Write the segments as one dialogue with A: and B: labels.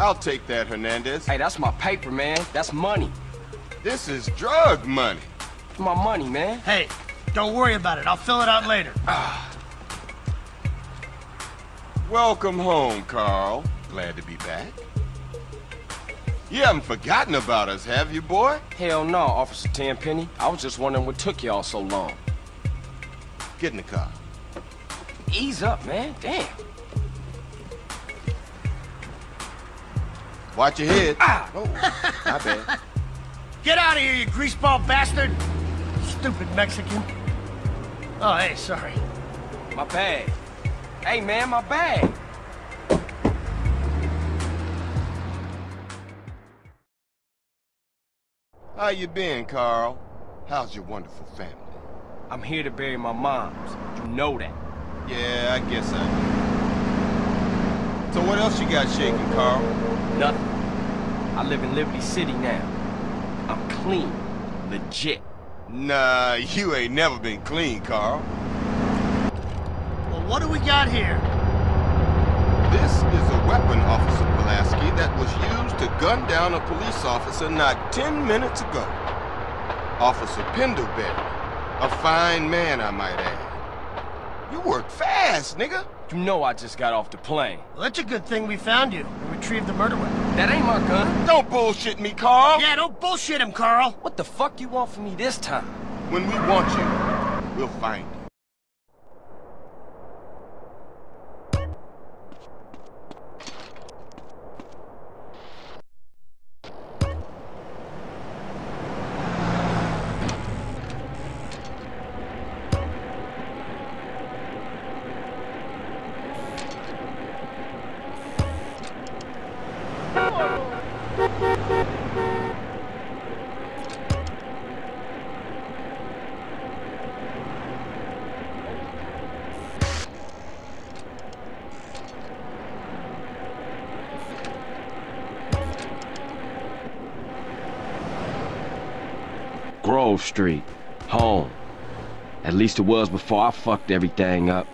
A: I'll take that, Hernandez.
B: Hey, that's my paper, man. That's money.
A: This is drug money.
B: My money, man.
C: Hey, don't worry about it. I'll fill it out later. Ah.
A: Welcome home, Carl. Glad to be back. You haven't forgotten about us, have you, boy?
B: Hell no, Officer Tenpenny. I was just wondering what took y'all so long.
A: Get in the car.
B: Ease up, man. Damn.
A: Watch your head.
B: Ah!
A: Oh, my bad.
C: Get out of here, you greaseball bastard! Stupid Mexican. Oh, hey, sorry.
B: My bag. Hey, man, my bag.
A: How you been, Carl? How's your wonderful family?
B: I'm here to bury my moms. You know that.
A: Yeah, I guess I do. So what else you got shaking, Carl?
B: Nothing. I live in Liberty City now. I'm clean. Legit.
A: Nah, you ain't never been clean, Carl.
C: Well, what do we got here?
A: This is a weapon, Officer Pulaski, that was used to gun down a police officer not ten minutes ago. Officer Pendlebury. A fine man, I might add. You work fast, nigga.
B: You know I just got off the plane.
C: Well, that's a good thing we found you and retrieved the murder weapon.
B: That ain't my gun.
A: Don't bullshit me, Carl.
C: Yeah, don't bullshit him, Carl.
B: What the fuck you want from me this time?
A: When we want you, we'll find you.
B: Grove Street. Home. At least it was before I fucked everything up.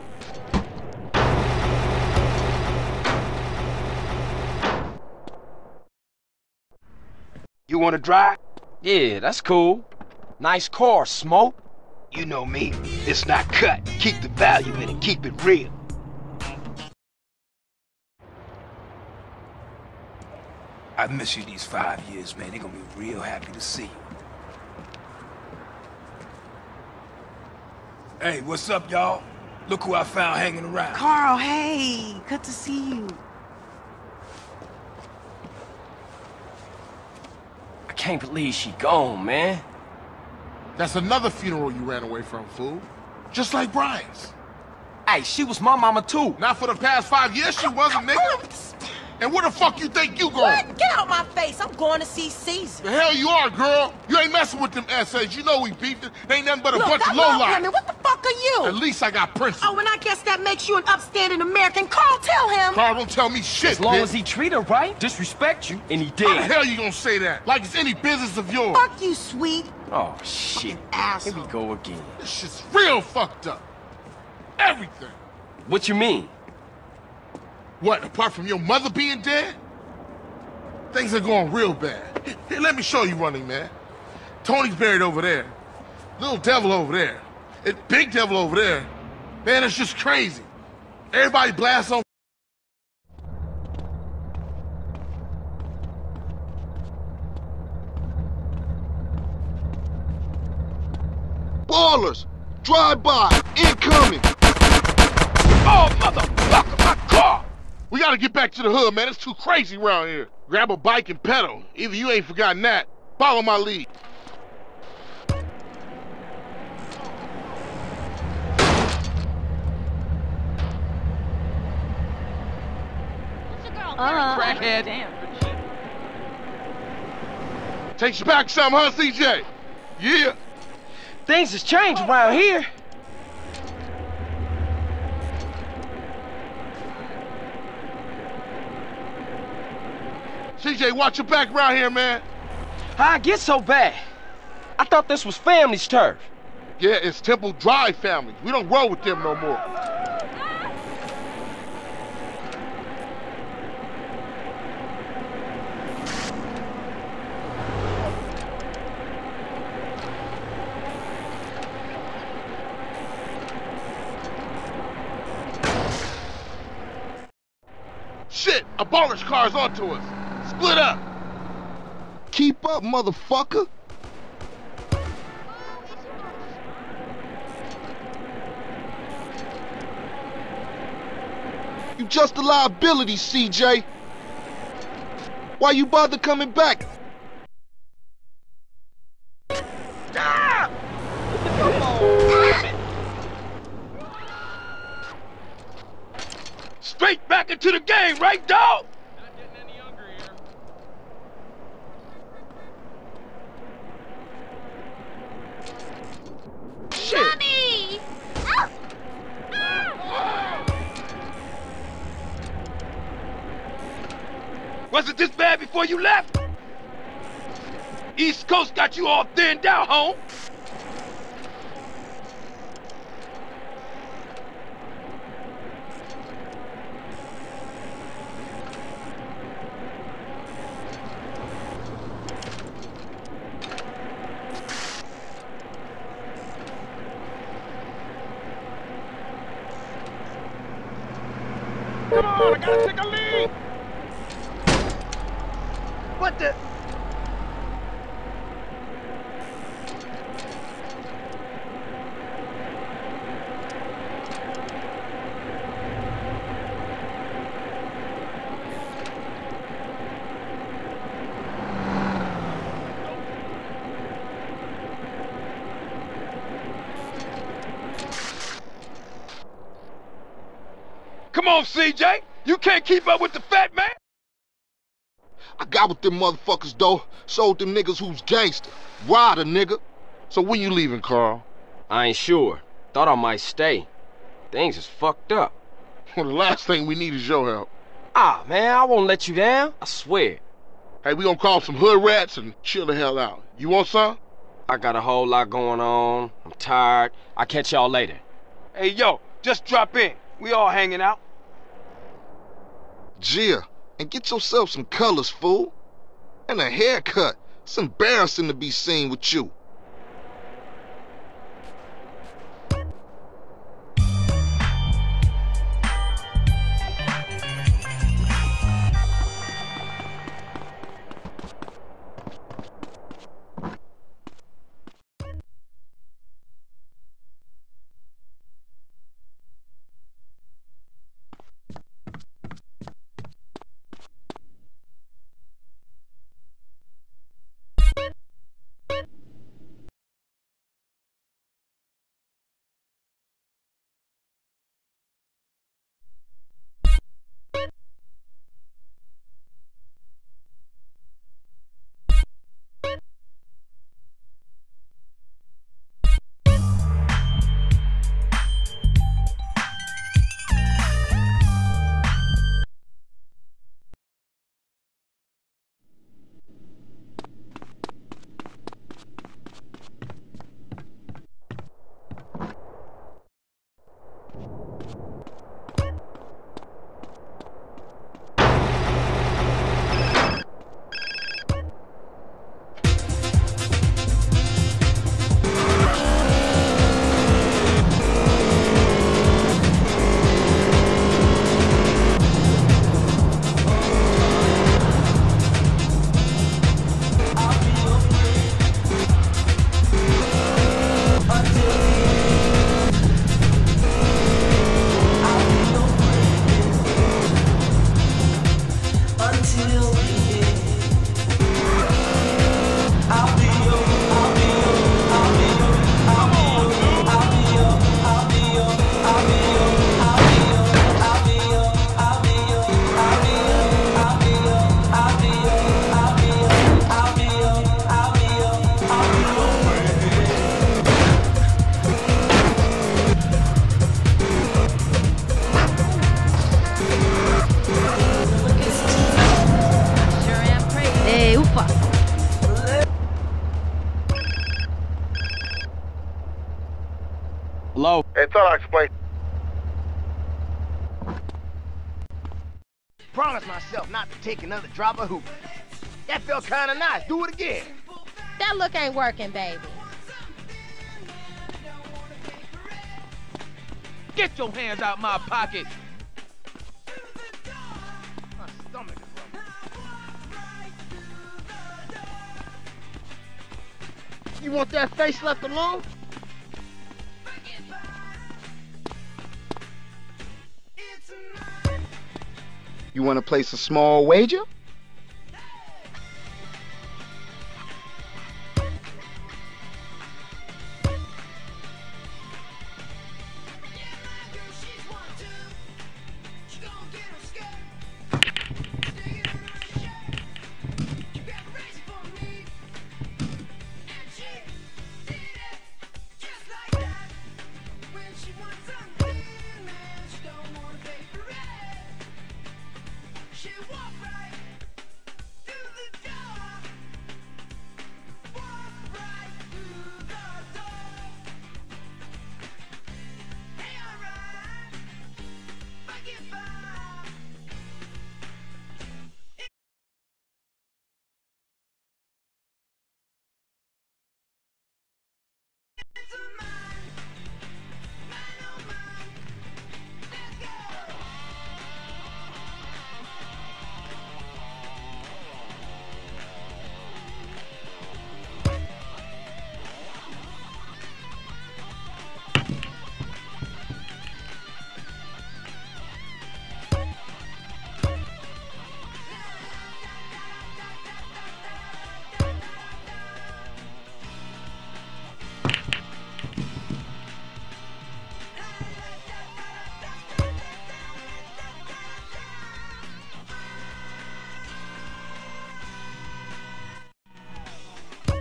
D: You wanna drive?
B: Yeah, that's cool. Nice car, Smoke.
D: You know me. It's not cut. Keep the value in it. Keep it real. I miss you these five years, man. They're gonna be real happy to see you. Hey, what's up, y'all? Look who I found hanging around.
E: Carl, hey, good to see you.
B: I can't believe she gone, man.
F: That's another funeral you ran away from, fool. Just like Brian's.
B: Hey, she was my mama too.
F: Not for the past five years, she wasn't, nigga. And where the fuck you think you going?
E: What? Get out my face. I'm going to see Cesar.
F: The hell you are, girl. You ain't messing with them essays. You know we beefed it. They ain't nothing but a
E: Look,
F: bunch
E: that
F: of
E: long
F: lowlife.
E: women, what the fuck are you?
F: At least I got principles.
E: Oh, and I guess that makes you an upstanding American. Carl, tell him.
F: Carl, won't tell me shit,
B: As long
F: bitch.
B: as he treat her right, disrespect you, and he did.
F: How the
B: did.
F: hell you gonna say that? Like it's any business of yours.
E: Fuck you, sweet.
B: Oh, shit. Here
E: asshole.
B: we go again.
F: This shit's real fucked up. Everything.
B: What you mean?
F: What, apart from your mother being dead? Things are going real bad. Here, let me show you running, man. Tony's buried over there. Little devil over there. And big devil over there. Man, it's just crazy. Everybody blasts on
G: Ballas! Drive-by! Incoming!
F: Oh, motherfucker, my car! We gotta get back to the hood, man. It's too crazy around here. Grab a bike and pedal. Either you ain't forgotten that. Follow my lead.
H: Uh,
B: Crackhead.
H: Damn.
F: Takes you back some, huh, CJ? Yeah.
B: Things has changed around here.
F: CJ, watch your back around here, man.
B: How I get so bad? I thought this was family's turf.
F: Yeah, it's Temple Drive family. We don't roll with them no more. A car's onto us. Split up.
G: Keep up, motherfucker! You just a liability, CJ. Why you bother coming back?
F: Straight back into the game, right, dog? Got you all thinned out, home. Come on, I gotta take a lead. What the? Come on, CJ. You can't keep up with the fat man.
G: I got with them motherfuckers, though. Sold them niggas who's gangster. Rider, nigga.
F: So when you leaving, Carl?
B: I ain't sure. Thought I might stay. Things is fucked up.
F: Well, the last thing we need is your help.
B: Ah, man, I won't let you down. I swear.
F: Hey, we gonna call some hood rats and chill the hell out. You want some?
B: I got a whole lot going on. I'm tired. I'll catch y'all later.
I: Hey, yo, just drop in. We all hanging out.
G: CJ, and get yourself some colors, fool. And a haircut. It's embarrassing to be seen with you. Thought I explained.
J: Promise myself not to take another drop of hoop. That felt kind of nice. Do it again.
I: That look ain't working, baby.
H: Get your hands out my pocket.
J: My stomach is rumbling. You want that face left alone?
K: You want to place a small wager?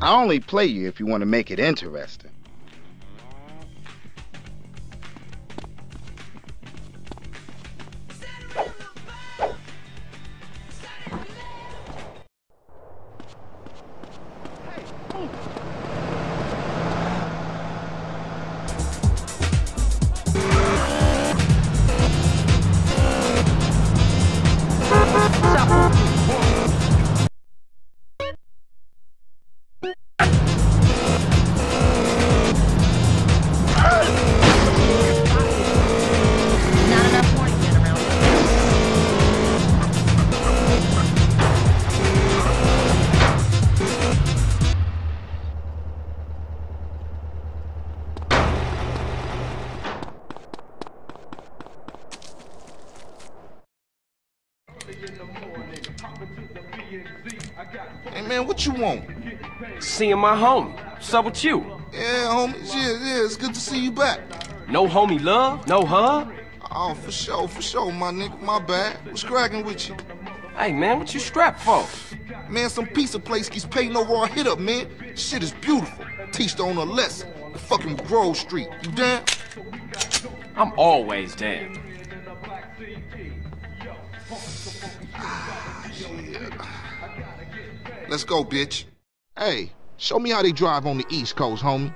K: I only play you if you want to make it interesting.
G: What you want?
B: Seeing my homie. What's up with you?
G: Yeah, homie. Yeah, yeah, it's good to see you back.
B: No homie love? No hug?
G: Oh, for sure, for sure, my nigga. My bad. What's cracking with you?
B: Hey man, what you strapped for?
G: Man, some pizza place keeps paying over our hit up, man. Shit is beautiful. Teach the owner a lesson. The fucking Grove Street. You down?
B: I'm always down.
G: Ah, Let's go, bitch. Hey, show me how they drive on the East Coast, homie.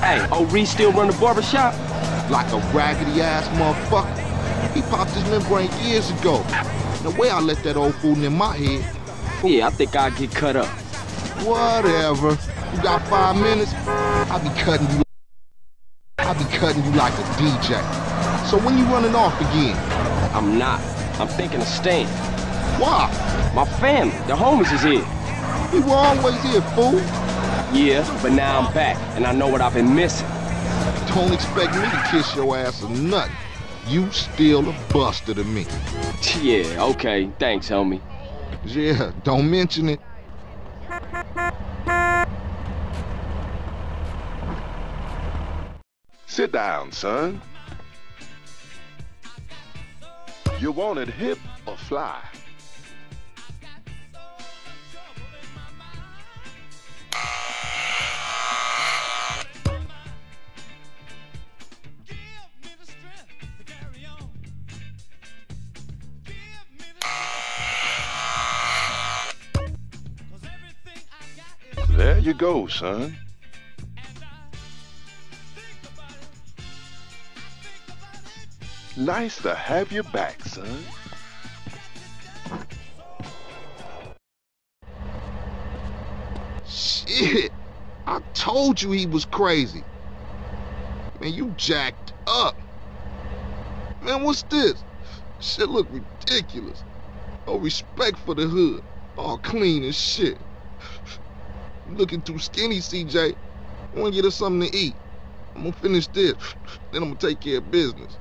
B: Hey, old Reece still run the barbershop?
G: Like a raggedy ass motherfucker. He popped his membrane years ago. The way I let that old fool in my head.
B: Yeah, I think I'll get cut up.
G: Whatever. You got five minutes? I'll be cutting you. I'll be cutting you like a DJ. So when you running off again?
B: I'm not. I'm thinking of staying.
G: Why?
B: My family, the homies is here.
G: We were always here, fool.
B: Yeah, but now I'm back, and I know what I've been missing.
G: Don't expect me to kiss your ass or nothing. You still a buster to me.
B: Yeah, okay. Thanks, homie.
G: Yeah, don't mention it.
L: Sit down, son. You wanted hip or fly? There you go, son. Nice to have you back, son.
G: Shit. I told you he was crazy. Man, you jacked up. Man, what's this? Shit look ridiculous. No respect for the hood. All clean as shit. Looking too skinny, CJ. I wanna get us something to eat. I'm gonna finish this, then I'm gonna take care of business.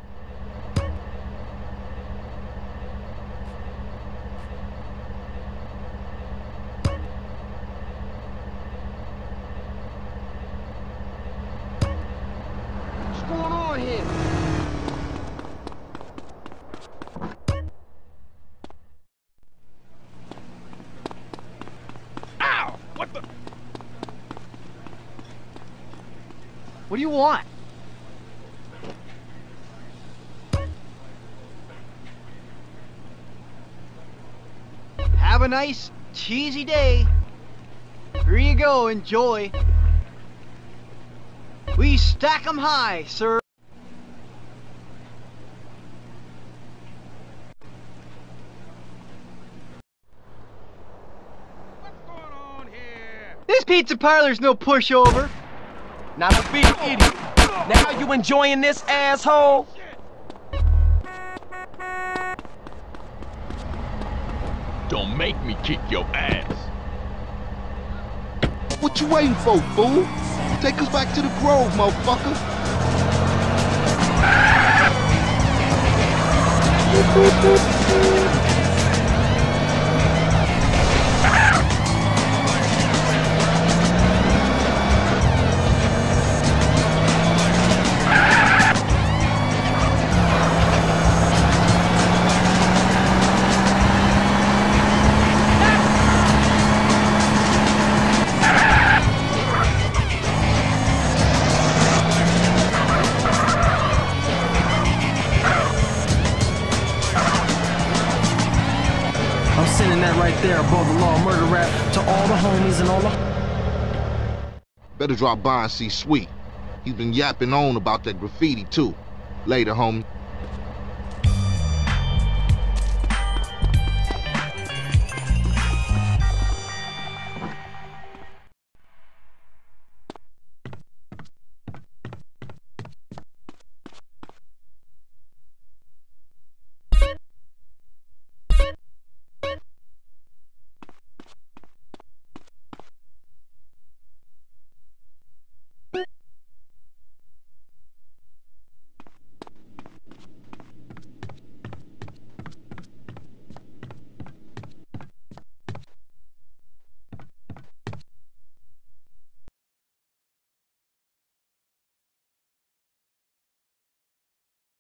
M: What's going on here?
N: Ow! What the?
M: What do you want? Have a nice, cheesy day. Here you go, enjoy. We stack 'em high, sir. This pizza parlor's no pushover.
B: Not a big idiot. Now you enjoying this, asshole?
D: Don't make me kick your ass.
G: What you waiting for, fool? Take us back to the Grove, motherfucker.
O: I'm and all the.
G: Better drop by and see Sweet. He's been yapping on about that graffiti, too. Later, homie.